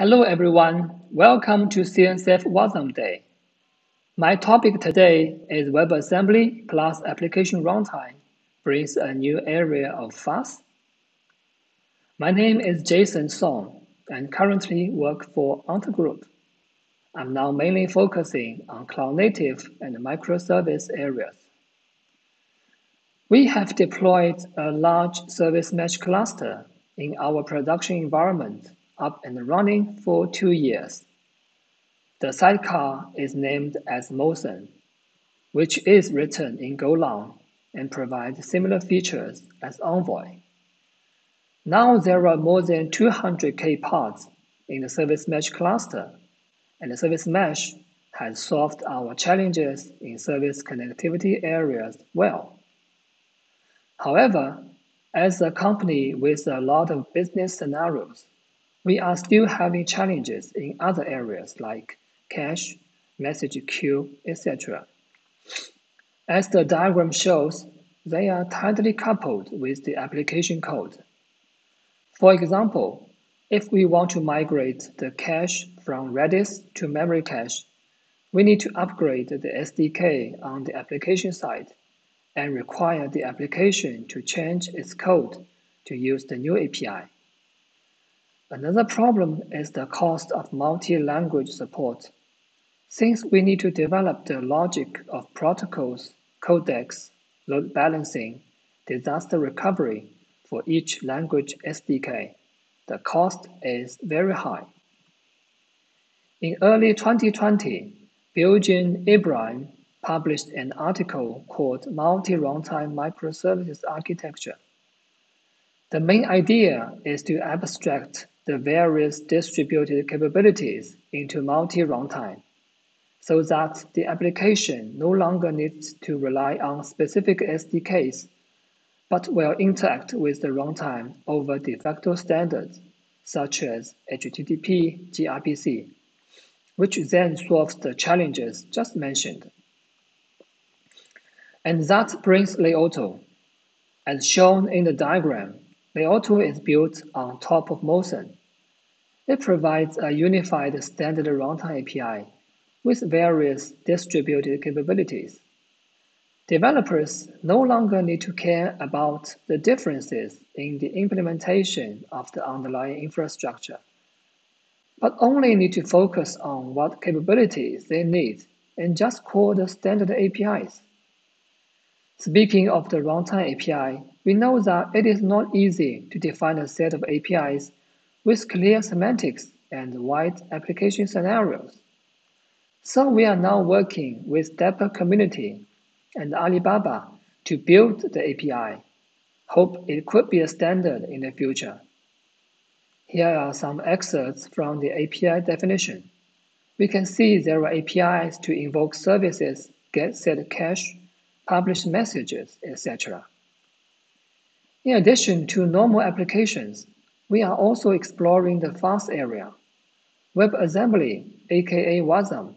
Hello everyone, welcome to CNCF WASM Day. My topic today is WebAssembly plus application runtime brings a new area of FaaS. My name is Jason Song and currently work for Ant Group. I'm now mainly focusing on cloud native and microservice areas. We have deployed a large service mesh cluster in our production environment up and running for two years. The sidecar is named as MOSN, which is written in Golang and provides similar features as Envoy. Now there are more than 200k pods in the service mesh cluster, and the service mesh has solved our challenges in service connectivity areas well. However, as a company with a lot of business scenarios, we are still having challenges in other areas like cache, message queue, etc. As the diagram shows, they are tightly coupled with the application code. For example, if we want to migrate the cache from Redis to memory cache, we need to upgrade the SDK on the application side and require the application to change its code to use the new API. Another problem is the cost of multi-language support. Since we need to develop the logic of protocols, codecs, load balancing, disaster recovery for each language SDK, the cost is very high. In early 2020, Bilgin Ibryam published an article called Multi-Runtime Microservices Architecture. The main idea is to abstract the various distributed capabilities into multi-runtime so that the application no longer needs to rely on specific SDKs, but will interact with the runtime over de facto standards, such as HTTP gRPC, which then solves the challenges just mentioned. And that brings Layotto. As shown in the diagram, Layotto is built on top of MOSN. It provides a unified standard runtime API with various distributed capabilities. Developers no longer need to care about the differences in the implementation of the underlying infrastructure, but only need to focus on what capabilities they need and just call the standard APIs. Speaking of the runtime API, we know that it is not easy to define a set of APIs with clear semantics and wide application scenarios. So we are now working with Dapr community and Alibaba to build the API. Hope it could be a standard in the future. Here are some excerpts from the API definition. We can see there are APIs to invoke services, get set cache, publish messages, etc. In addition to normal applications, we are also exploring the FaaS area. WebAssembly, aka WASM,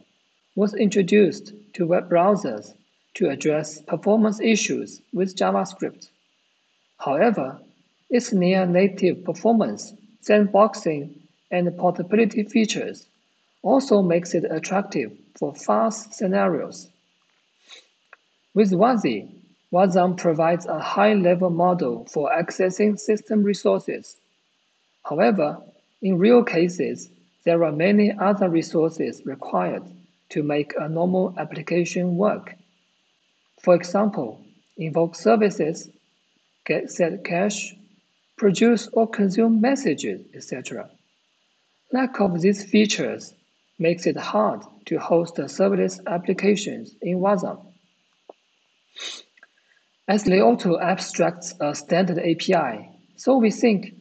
was introduced to web browsers to address performance issues with JavaScript. However, its near-native performance, sandboxing, and portability features also makes it attractive for FaaS scenarios. With WASI, WASM provides a high-level model for accessing system resources. However, in real cases, there are many other resources required to make a normal application work. For example, invoke services, get set cache, produce or consume messages, etc. Lack of these features makes it hard to host serverless applications in WASM. As Layotto abstracts a standard API, so we think,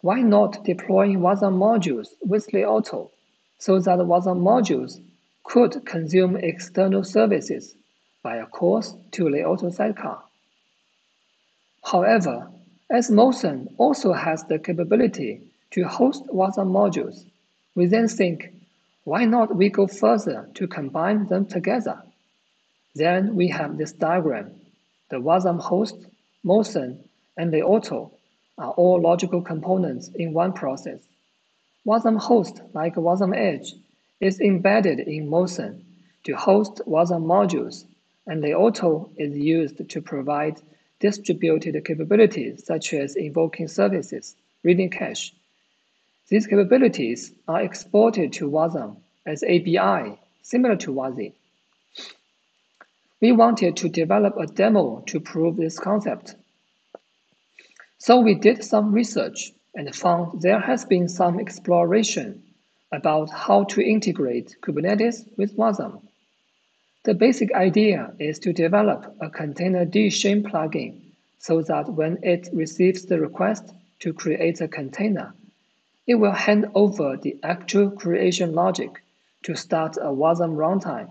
why not deploying WASM modules with Layotto so that WASM modules could consume external services via calls to Layotto sidecar. However, as MOSN also has the capability to host WASM modules, we then think, why not we go further to combine them together? Then we have this diagram. The WASM host, MOSN, and Layotto are all logical components in one process. Wasm host, like WasmEdge, is embedded in MOSN to host Wasm modules, and Layotto is used to provide distributed capabilities such as invoking services, reading cache. These capabilities are exported to Wasm as ABI, similar to WASI. We wanted to develop a demo to prove this concept. So we did some research and found there has been some exploration about how to integrate Kubernetes with Wasm. The basic idea is to develop a containerd shim plugin so that when it receives the request to create a container, it will hand over the actual creation logic to start a Wasm runtime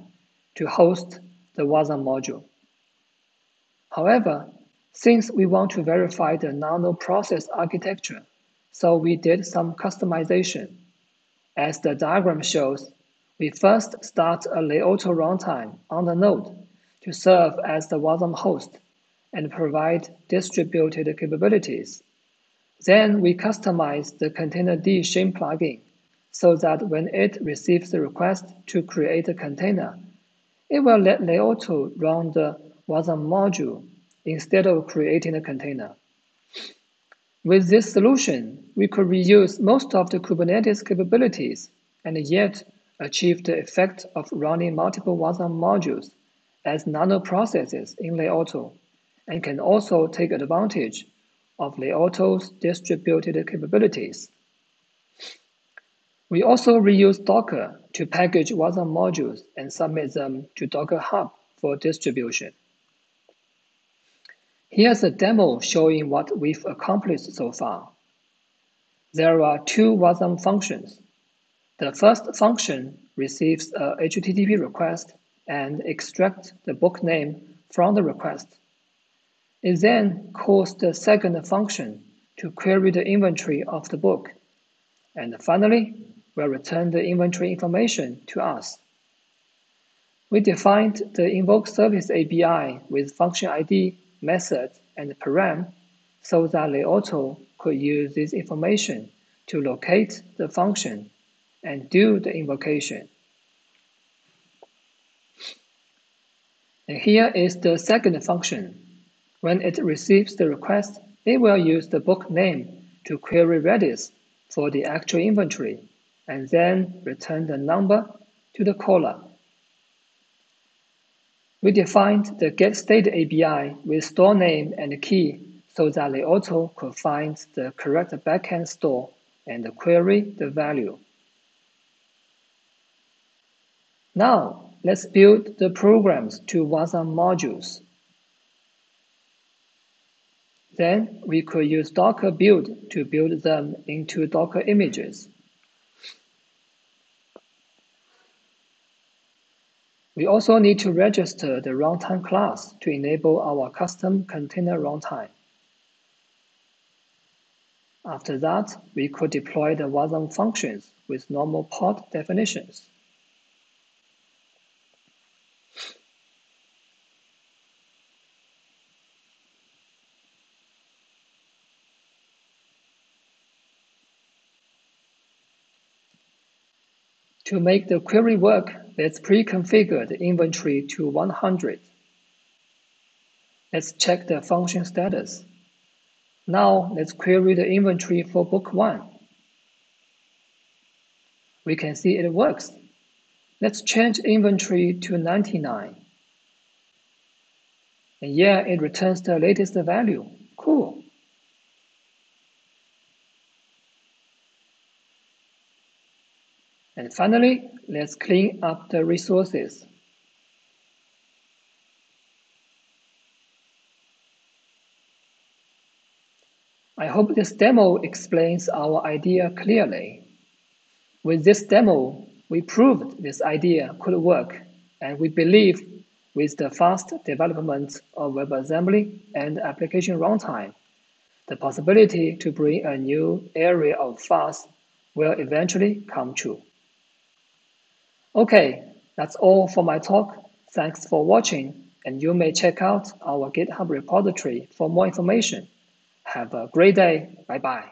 to host the Wasm module. However, since we want to verify the nano process architecture, so we did some customization. As the diagram shows, we first start a Layotto runtime on the node to serve as the Wasm host and provide distributed capabilities. Then we customize the containerd shim plugin so that when it receives the request to create a container, it will let Layotto run the Wasm module instead of creating a container. With this solution, we could reuse most of the Kubernetes capabilities and yet achieve the effect of running multiple Wasm modules as nano processes in Layotto, and can also take advantage of Layotto's distributed capabilities. We also reuse Docker to package Wasm modules and submit them to Docker Hub for distribution. Here's a demo showing what we've accomplished so far. There are two Wasm functions. The first function receives a HTTP request and extracts the book name from the request. It then calls the second function to query the inventory of the book. And finally, will return the inventory information to us. We defined the invoke service API with function ID method, and param so that Layotto could use this information to locate the function and do the invocation. And here is the second function. When it receives the request, it will use the book name to query Redis for the actual inventory and then return the number to the caller. We defined the getState API with store name and key so that Layotto could find the correct backend store and query the value. Now, let's build the programs to Wasm modules. Then we could use Docker build to build them into Docker images. We also need to register the runtime class to enable our custom container runtime. After that, we could deploy the Wasm functions with normal pod definitions. To make the query work, let's pre-configure the inventory to 100. Let's check the function status. Now let's query the inventory for book 1. We can see it works. Let's change inventory to 99. And yeah, it returns the latest value. Cool. And finally, let's clean up the resources. I hope this demo explains our idea clearly. With this demo, we proved this idea could work, and we believe with the fast development of WebAssembly and application runtime, the possibility to bring a new area of FaaS will eventually come true. Okay, that's all for my talk. Thanks for watching, and you may check out our GitHub repository for more information. Have a great day. Bye bye.